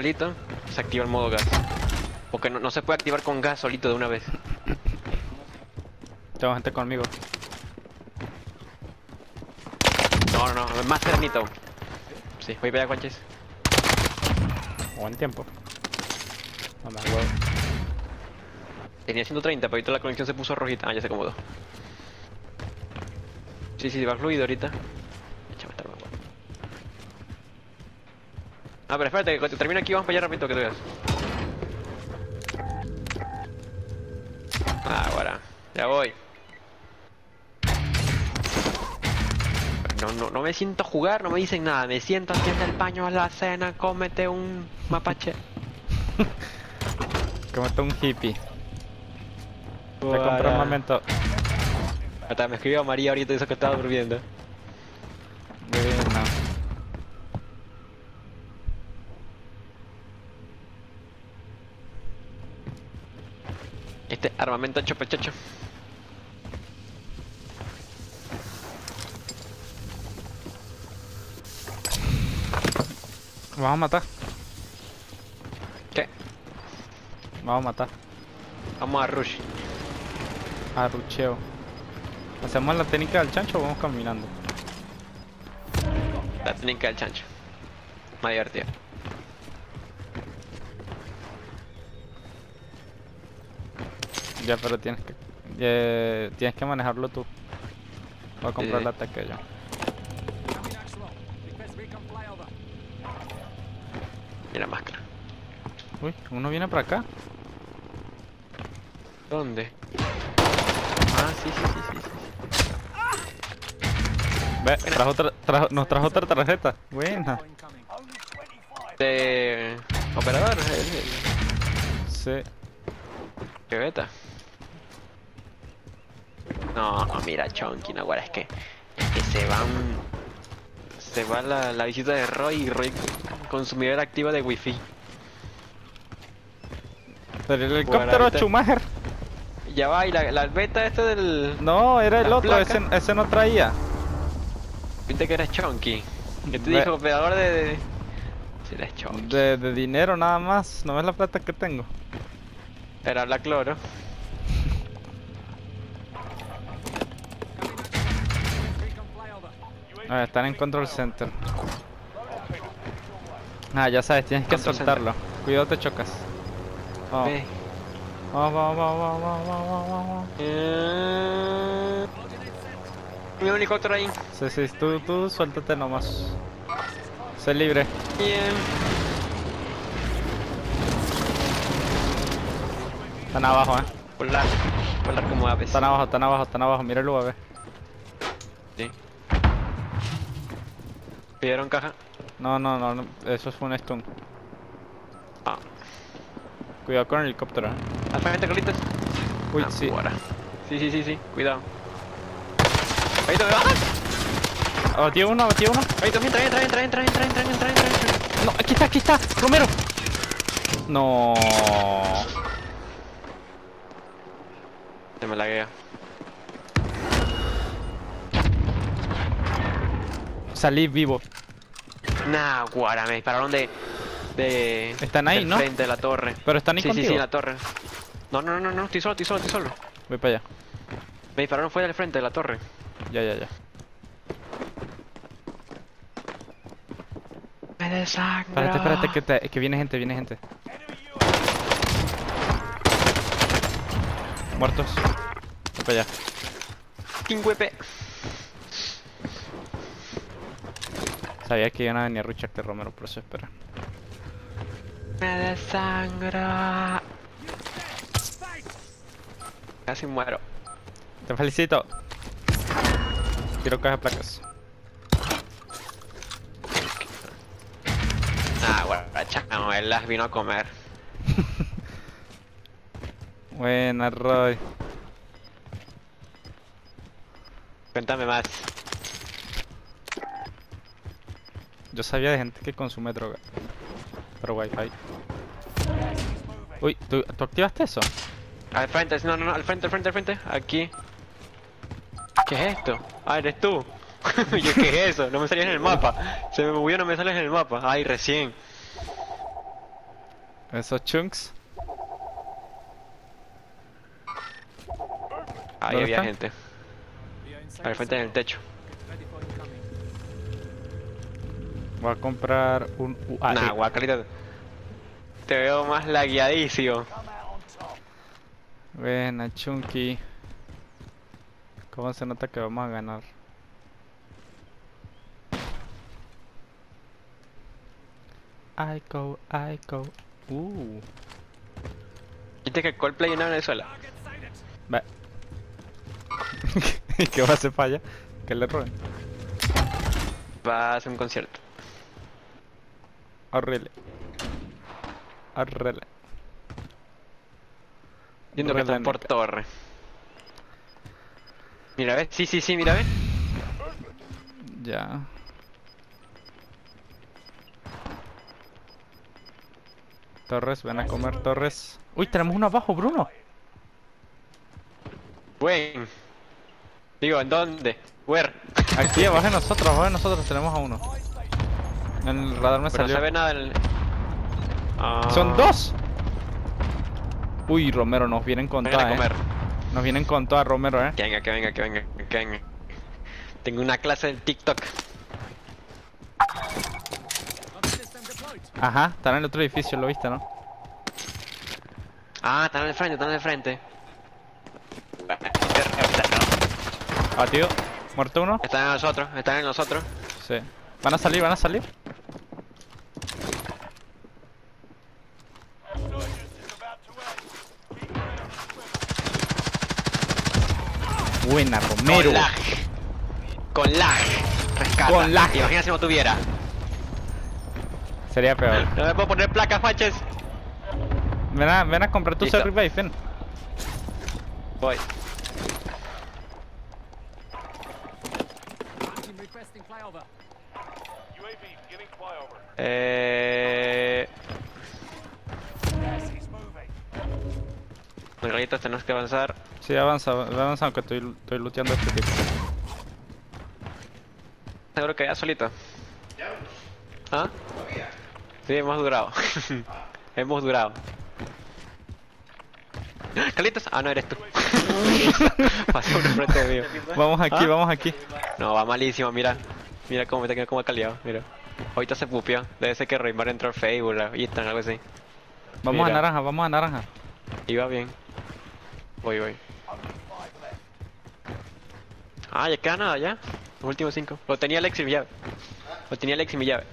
solito, se activa el modo gas. Porque no, no se puede activar con gas solito de una vez. Tengo gente conmigo. No, no, no, más serenito. Sí, voy para allá, Juanches. Buen tiempo. No me huevo. Tenía 130, pero ahorita la conexión se puso rojita. Ah, ya se acomodó. Sí, sí, va fluido ahorita. Échame estar más bueno. Ah, pero espérate, que cuando termine aquí vamos para allá rapidito que te veas. Ah, ahora. Ya voy. No, no, no me siento a jugar, no me dicen nada. Me siento haciendo el paño a la cena, cómete un mapache. Como está un hippie. Te compré un momento. Hasta me escribió María ahorita eso que estaba durmiendo. Bueno. Este armamento chopechocho. Vamos a matar. ¿Qué? Vamos a matar. Vamos a rush. A rucheo. ¿Hacemos la técnica del chancho o vamos caminando? La técnica del chancho. Más divertido. Ya, pero tienes que... eh, tienes que manejarlo tú. Voy a comprar Sí. el ataque yo. Mira máscara. Uy, uno viene para acá. ¿Dónde? Ah, sí, sí, sí, sí. sí. Ve, trajo nos trajo otra tarjeta. Buena. De operador, el, el Sí. que beta. No, mira, Chonky, no, ahora es que, es que se van. Se va la, la visita de Roy y Roy consumidor activa de wifi. Pero el helicóptero ahorita- Schumacher. Ya va, y la, la beta este del. No, era el otro, ese, ese no traía. Viste que eres Chonky. Que te Ve- dijo operador de. de... Si eres Chonky. De, de dinero nada más. ¿No ves la plata que tengo? Era Black Cloro. A ver, están en control center. Ah, ya sabes, tienes que Control soltarlo. Cuidado, te chocas. Vamos, Ve. vamos, vamos, vamos, vamos, vamos, vamos. Eh, Mi helicóptero ahí. Sí, sí, tú, tú suéltate nomás. Sé libre. Bien. Están abajo, eh. Volar. Volar como aves. Están abajo, están abajo, están abajo. Mira el UAV. Sí. ¿Pidieron caja? No, no, no, no, eso fue un stun. Ah. Cuidado con el helicóptero, eh. Al frente, Carlitos. Uy, Ah, sí. guara. Sí, sí, sí, sí. Cuidado. Ahí te me bajas. Batió uno, batió uno. Ahí también, entra, entra, entra, entra, entra, entra, entra, entra, entra. No, aquí está, aquí está. Romero. No. Se me laguea. Salí vivo. Nah, guara, me dispararon de... de están ahí, ¿no? frente de la torre. Pero están ahí sí. Sí, sí, en la torre. No, no, no, no, estoy solo, estoy solo, estoy solo. Voy para allá. Me dispararon fuera del frente de la torre. Ya, ya, ya. Me desangra. Espérate, espérate, que, te, que viene gente, viene gente. Muertos. Voy para allá. 5 Sabía que iban a venir a rucharte Romero, por eso espera. Me desangra. Casi muero. Te felicito. Quiero caja de placas. Ah, bueno, chamo, él las vino a comer. Buena, Roy. Cuéntame más. Yo sabía de gente que consume droga. Pero wifi. Uy, ¿tú, ¿tú activaste eso? Al frente, no, no, no, al frente, al frente, al frente. Aquí. ¿Qué es esto? Ah, eres tú. Yo, ¿qué es eso? No me salías en el mapa. Se me movió, no me sales en el mapa. Ay, recién. Esos chunks. Ahí ¿Dónde había están? gente. Al frente en el techo. Voy a comprar un UAE. Nah, guacalito. Te veo más lagueadísimo. Buena, Chunky. ¿Cómo se nota que vamos a ganar? I go, I go. Uh. Viste que Coldplay en Venezuela. Ve. ¿Qué va a hacer falla? Que le roben. Va a hacer un concierto. Viendo que están por torre. Mira, ¿ves? Sí, sí, sí, mira, ¿ves? Ya. Torres, ven a comer Torres. Uy, tenemos uno abajo, Bruno. Buen. Digo, ¿en dónde? Where? Aquí abajo de nosotros, abajo de nosotros tenemos a uno. En el radar me Pero no salió. se ve nada en el... Ah, ¡Son dos! Uy, Romero, nos vienen con Vengan a toda, eh. comer. Nos vienen con toda, Romero, eh. Que venga, que venga, que venga, que venga. Tengo una clase de TikTok. Ajá, están en el otro edificio, lo viste, ¿no? Ah, están en el frente, están en el frente. Batido. Muerto uno. Están en nosotros, están en nosotros. Sí. ¿Van a salir? ¿Van a salir? Buena, Romero. Con lag. Con lag. Rescata. Con lag. Imagina si no tuviera. Sería peor. No me puedo poner placas, faches. Ven a, ven a comprar tu revive, ven. Voy. Eh... Moving. Margaritas, tenemos que avanzar. Sí, avanza, avanza, aunque estoy, estoy looteando a este tipo. Seguro que ya solito. ¿Ah? Sí, hemos durado. hemos durado. ¿Calitas? Ah, no eres tú. Pasó por frente mío. Vamos aquí, ¿Ah? vamos aquí. No, va malísimo, mira. Mira cómo me cómo ha caliado, mira. Ahorita se pupió. Debe ser que Reymar entró al Facebook y están algo así. Vamos Mira. a naranja, vamos a naranja. Iba bien. Voy, voy. Ah, ya queda nada ya. Los últimos cinco. Lo tenía Alex y mi llave. Lo tenía Alex y mi llave.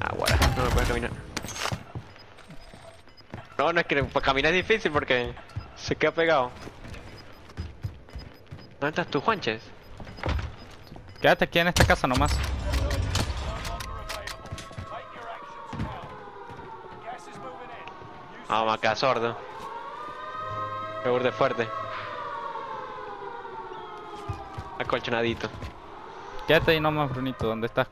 Ah, bueno, no me puedo caminar. No, no es que para caminar es difícil porque se queda pegado. ¿Dónde estás tú, Juanches? Quédate aquí en esta casa nomás. Ah, maca sordo. Me burde fuerte. Acolchonadito. Quédate ahí nomás, Brunito, donde estás.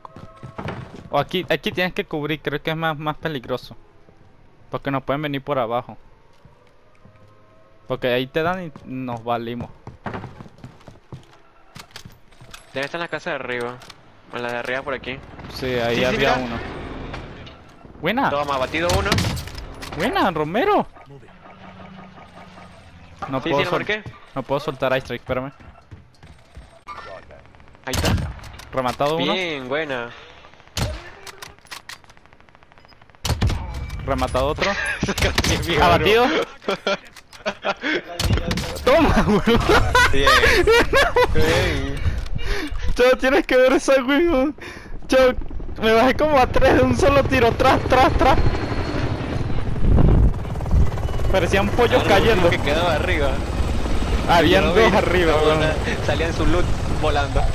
O aquí, aquí tienes que cubrir, creo que es más, más peligroso. Porque nos pueden venir por abajo. Porque ahí te dan y nos valimos. Debe estar en la casa de arriba. O en la de arriba por aquí. Sí, ahí Sí, había uno. Buena, Toma, batido uno. buena, Romero. No Sí, puedo, sol- marqué. no puedo soltar Ice Strike, espérame. Ahí está. Rematado uno, Bien, buena. rematado otro. Abatido. Toma, weón. Bien. Bien. Chao, tienes que ver esa weón. Chao, me bajé como a tres de un solo tiro. Tras, tras, tras. Parecían pollos Ah, cayendo. Que quedó arriba. Habían dos vi. arriba, No, Salían su loot volando.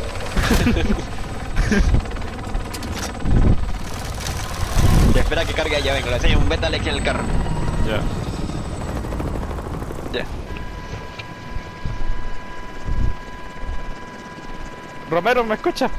espera que cargue ya, venga, le enseño un beta Alex en el carro. Ya. Ya. Romero, ¿me escucha?